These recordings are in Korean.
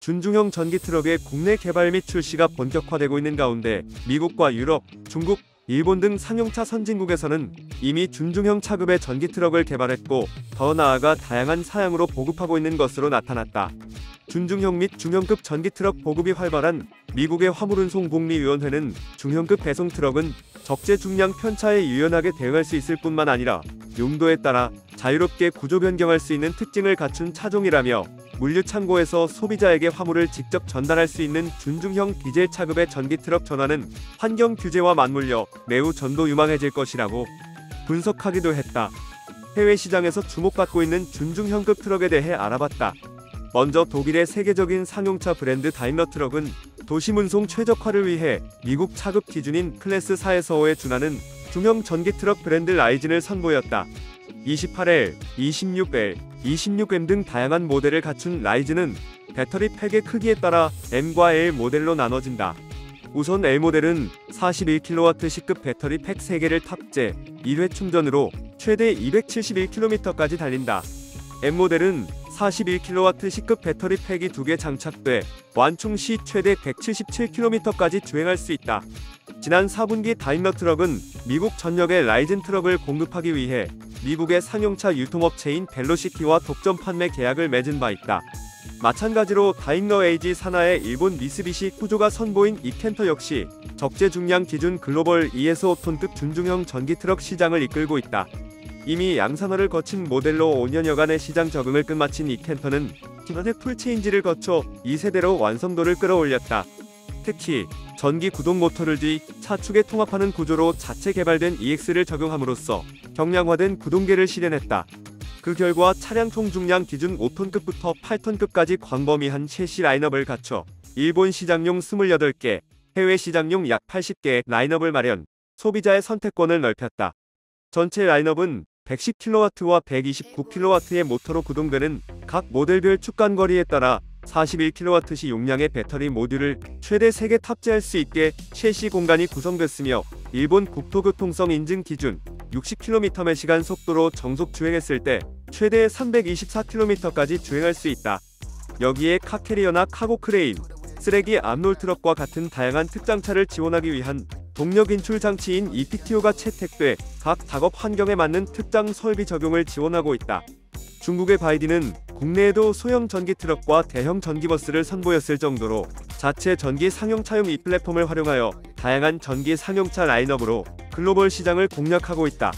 준중형 전기 트럭의 국내 개발 및 출시가 본격화되고 있는 가운데 미국과 유럽, 중국, 일본 등 상용차 선진국에서는 이미 준중형 차급의 전기 트럭을 개발했고 더 나아가 다양한 사양으로 보급하고 있는 것으로 나타났다. 준중형 및 중형급 전기 트럭 보급이 활발한 미국의 화물운송 복리위원회는 중형급 배송 트럭은 적재 중량 편차에 유연하게 대응할 수 있을 뿐만 아니라 용도에 따라 자유롭게 구조 변경할 수 있는 특징을 갖춘 차종이라며 물류 창고에서 소비자에게 화물을 직접 전달할 수 있는 준중형 디젤 차급의 전기 트럭 전환은 환경 규제와 맞물려 매우 전도 유망해질 것이라고 분석하기도 했다. 해외 시장에서 주목받고 있는 준중형급 트럭에 대해 알아봤다. 먼저 독일의 세계적인 상용차 브랜드 다임러 트럭은 도심 운송 최적화를 위해 미국 차급 기준인 클래스 4에서 5에 준하는 중형 전기 트럭 브랜드 라이즌을 선보였다. 28L, 26L, 26M 등 다양한 모델을 갖춘 라이즌은 배터리 팩의 크기에 따라 M과 L 모델로 나눠진다. 우선 L 모델은 41kWh급 배터리 팩 3개를 탑재, 1회 충전으로 최대 271km까지 달린다. M 모델은 41kWh급 배터리 팩이 2개 장착돼 완충 시 최대 177km까지 주행할 수 있다. 지난 4분기 다임러 트럭은 미국 전역의 라이즌 트럭을 공급하기 위해 미국의 상용차 유통업체인 벨로시티와 독점 판매 계약을 맺은 바 있다. 마찬가지로 다임러 AG 산하의 일본 미쓰비시 후소가 선보인 eCanter 역시 적재 중량 기준 글로벌 2에서 5톤급 준중형 전기 트럭 시장을 이끌고 있다. 이미 양산화를 거친 모델로 5년여간의 시장 적응을 끝마친 eCanter는 지난해 full change를 거쳐 2세대로 완성도를 끌어올렸다. 특히 전기 구동 모터를 뒤 차축에 통합하는 구조로 자체 개발된 eAxle을 적용함으로써 경량화된 구동계를 실현했다. 그 결과 차량 총 중량 기준 5톤급부터 8톤급까지 광범위한 셰시 라인업을 갖춰 일본 시장용 28개, 해외 시장용 약 80개의 라인업을 마련, 소비자의 선택권을 넓혔다. 전체 라인업은 110kW와 129kW의 모터로 구동되는 각 모델별 축간거리에 따라 41kWh 용량의 배터리 모듈을 최대 3개 탑재할 수 있게 셰시 공간이 구성됐으며 일본 국토교통성 인증 기준 60km/시간 속도로 정속 주행했을 때 최대 324km까지 주행할 수 있다. 여기에 car carrier나 카고 크레인, 쓰레기 암롤 트럭과 같은 다양한 특장차를 지원하기 위한 동력 인출 장치인 ePTO가 채택돼 각 작업 환경에 맞는 특장 설비 적용을 지원하고 있다. 중국의 BYD는 국내에도 소형 전기 트럭과 대형 전기버스를 선보였을 정도로 자체 전기 상용차용 e플랫폼을 활용하여 다양한 전기 상용차 라인업으로 글로벌 시장을 공략하고 있다.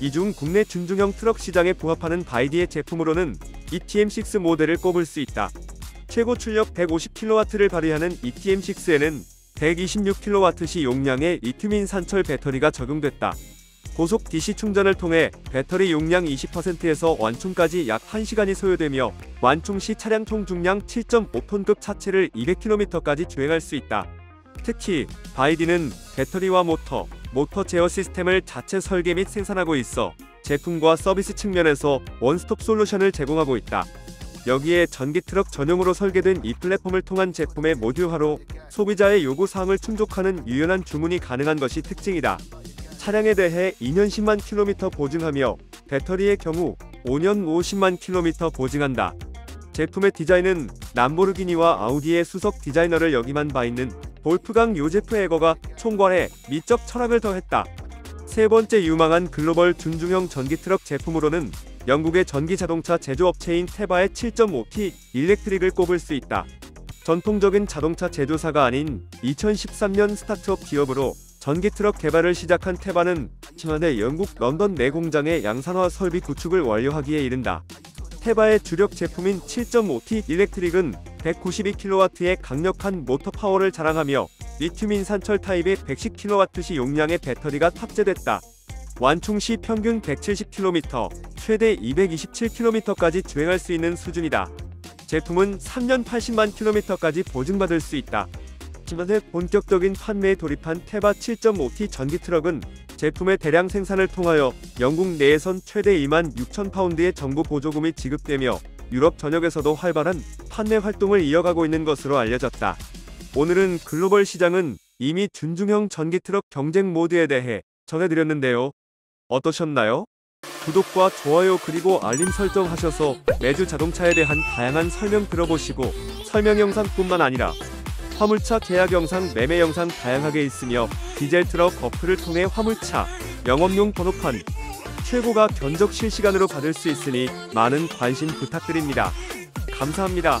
이 중 국내 준중형 트럭 시장에 부합하는 바이디의 제품으로는 ETM6 모델을 꼽을 수 있다. 최고 출력 150kW를 발휘하는 ETM6에는 126kWh 용량의 리튬인 산철 배터리가 적용됐다. 고속 DC 충전을 통해 배터리 용량 20%에서 완충까지 약 1시간이 소요되며 완충 시 차량 총 중량 7.5톤급 차체를 200km까지 주행할 수 있다. 특히 BYD는 배터리와 모터, 모터 제어 시스템을 자체 설계 및 생산하고 있어 제품과 서비스 측면에서 one-stop 솔루션을 제공하고 있다. 여기에 전기 트럭 전용으로 설계된 e플랫폼을 통한 제품의 모듈화로 소비자의 요구 사항을 충족하는 유연한 주문이 가능한 것이 특징이다. 차량에 대해 2년 10만 킬로미터 보증하며 배터리의 경우 5년 50만 킬로미터 보증한다. 제품의 디자인은 람보르기니와 아우디의 수석 디자이너를 역임한 바 있는 볼프강 요제프 에거가 총괄해 미적 철학을 더했다. 세 번째 유망한 글로벌 준중형 전기 트럭 제품으로는 영국의 전기 자동차 제조업체인 테바의 7.5T Electric을 꼽을 수 있다. 전통적인 자동차 제조사가 아닌 2013년 스타트업 기업으로 전기 트럭 개발을 시작한 테바는 지난해 영국 런던 내 공장의 양산화 설비 구축을 완료하기에 이른다. 테바의 주력 제품인 7.5T Electric은 192kW의 강력한 모터 파워를 자랑하며 리튬인산철 타입의 110kWh 용량의 배터리가 탑재됐다. 완충 시 평균 170km, 최대 227km까지 주행할 수 있는 수준이다. 제품은 3년 80만 km까지 보증받을 수 있다. 지난해 본격적인 판매에 돌입한 테바 7.5T 전기 트럭은 제품의 대량 생산을 통하여 영국 내에선 최대 2만 6천 파운드의 정부 보조금이 지급되며 유럽 전역에서도 활발한 판매 활동을 이어가고 있는 것으로 알려졌다. 오늘은 글로벌 시장은 이미 준중형 전기 트럭 경쟁 모드에 대해 전해드렸는데요. 어떠셨나요? 구독과 좋아요 그리고 알림 설정 하셔서 매주 자동차에 대한 다양한 설명 들어보시고 설명 영상뿐만 아니라 화물차 계약 영상, 매매 영상 다양하게 있으며 디젤 트럭 어플을 통해 화물차 영업용 번호판 최고가 견적 실시간으로 받을 수 있으니 많은 관심 부탁드립니다. 감사합니다.